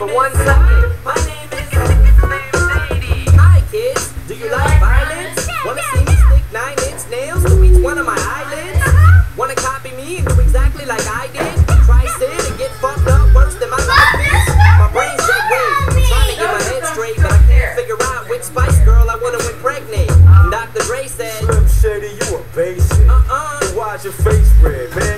for one second. My name is Sadie. Hi, kids. Do you like violence? Wanna see me stick nine inch nails to each one of my eyelids? Wanna copy me and do exactly like I did? Try to and get fucked up worse than my life is? My brain's dead weight. Trying to get my head straight, but I can't figure out which Spice Girl I wanna impregnate. And Dr. Dre said, Slim Shady, you a basic. Uh-uh. Why's your face red, man?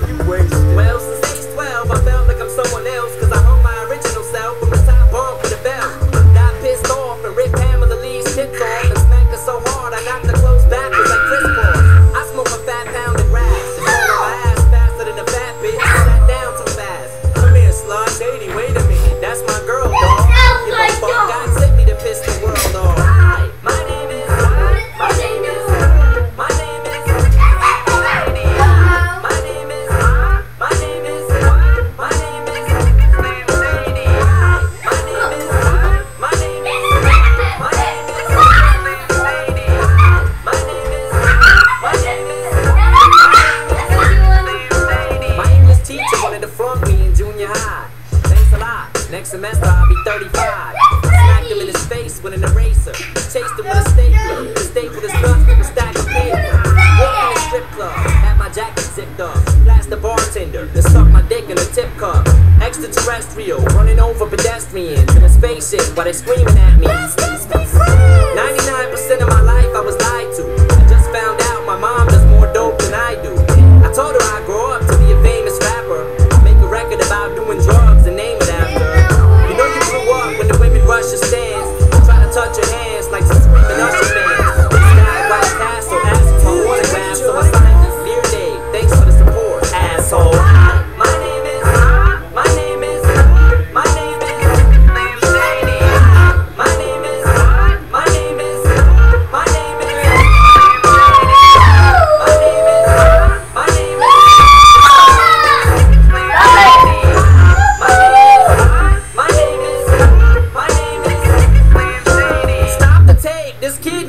Next semester I'll be 35. Smacked him in his face with an eraser. Chased him with a stapler. The staple is nuts with a stack of paper. Walked in a strip club. Had my jacket zipped up. Blast the bartender. Then suck my dick in a tip cup. Extraterrestrial. Running over pedestrians in a spaceship while they screaming at me. 99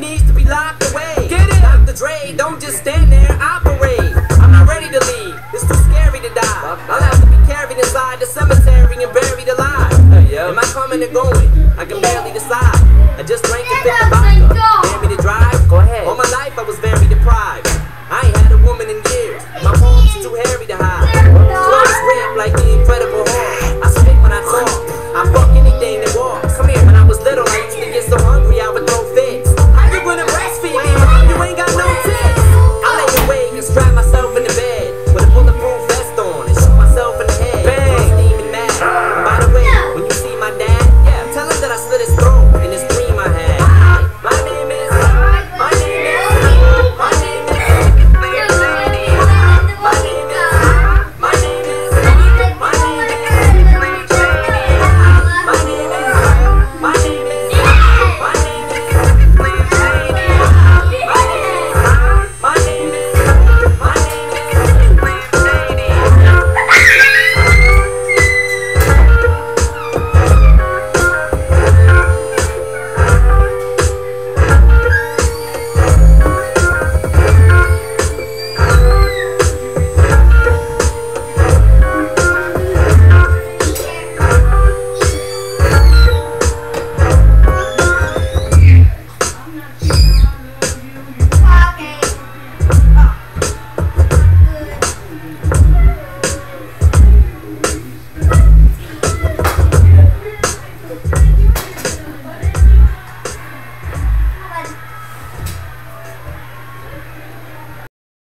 needs to be locked away. Get it? Dr. Dre, don't just stand there, operate. I'm not ready to leave, it's too scary to die. I'll have to be carried inside the cemetery and buried alive. Am I coming or going? I can barely decide. I just drank a and